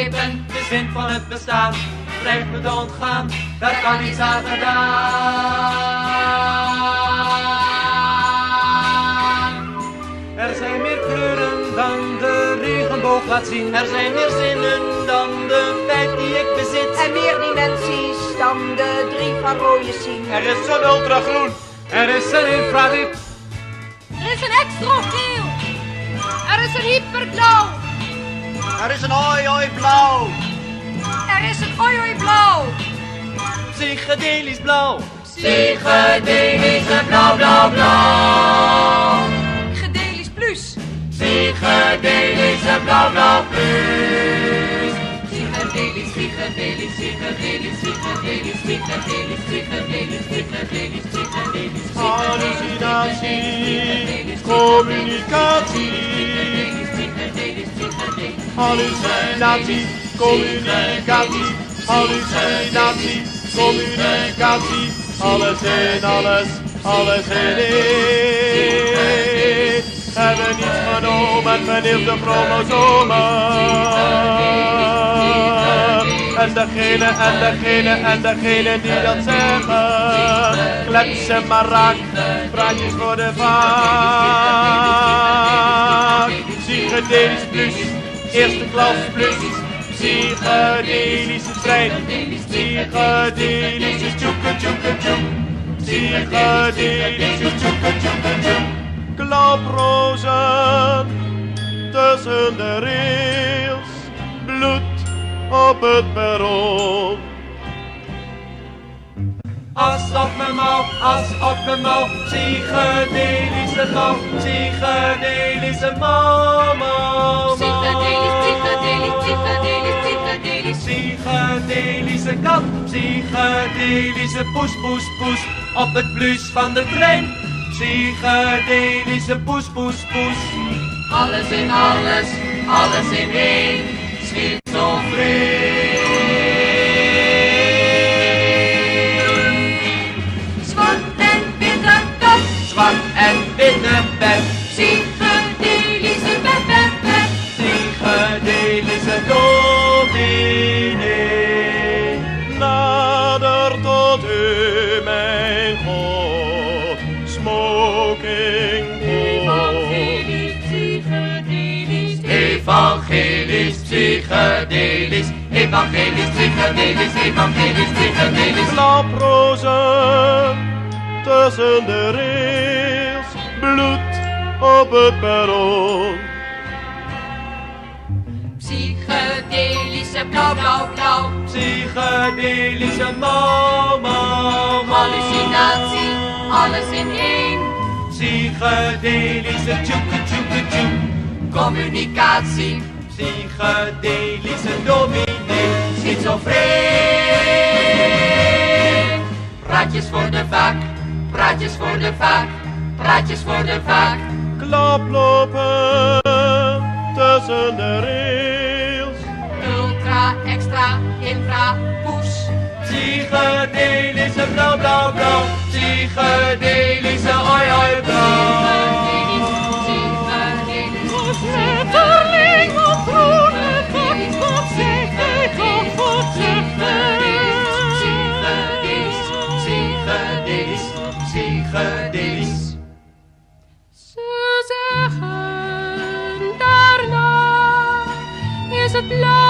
De zin van het bestaan dreigt me te ontgaan. Daar kan niets aan gedaan. Er zijn meer kleuren dan de regenboog laat zien. Er zijn meer zinnen dan de tijd die ik bezit. En meer dimensies dan de drie van rode zien. Er is een ultragroen, er is een infrarood. Er is een extra geel. Er is een hyperblauw. Er is een hoi hoi blauw. Er is een oi oi blauw. Psychedelisch blauw. Psychedelische blauw blauw blauw. Gedelisch plus. Psychedelische blauw blauw plus. Psychedelisch, psychedelisch, psychedelisch, psychedelisch, psychedelisch, psychedelisch, psychedelisch, psychedelisch, Hallucinatie, communicatie. Hallucinatie, communicatie. Hallucinatie, communicatie. Alles in alles, alles in één. Hebben niets genomen, vernieuwd de chromosomen. En degene, en degene, en degene die dat zeggen, kletsen maar raak, praatjes voor de vaak. Psychedelisch plus, eerste klas plus, psychedelische trein, psychedelische tjoeke tjoeke tjoek, psychedelische tjoeke tjoeke tjoek. Klaprozen tussen de rails, bloed op het perron. As op mijn mouw, as op mijn mouw. Psychedelische mouw, psychedelische mouw, Psychedelische kat, psychedelische poes, poes, poes. Op het plus van de trein. Psychedelische poes, poes, poes. Alles in alles, alles in één. Schizofreen. Evangelisch, psychedelisch. Evangelisch, psychedelisch, evangelisch, psychedelisch. Klaprozen tussen de rails, bloed op het perron. Psychedelische blauw, blauw, blauw. Psychedelische mouw. Hallucinatie, alles in één. Psychedelische tjoeke tjoeke tjoek. Communicatie, Psychedelische dominee. schizofreen. Praatjes voor de vaak, praatjes voor de vaak, praatjes voor de vaak. Klaplopen tussen de rails. Ultra, extra, infra, poes. Psychedelische blauw, blauw, blauw. Psychedelische is het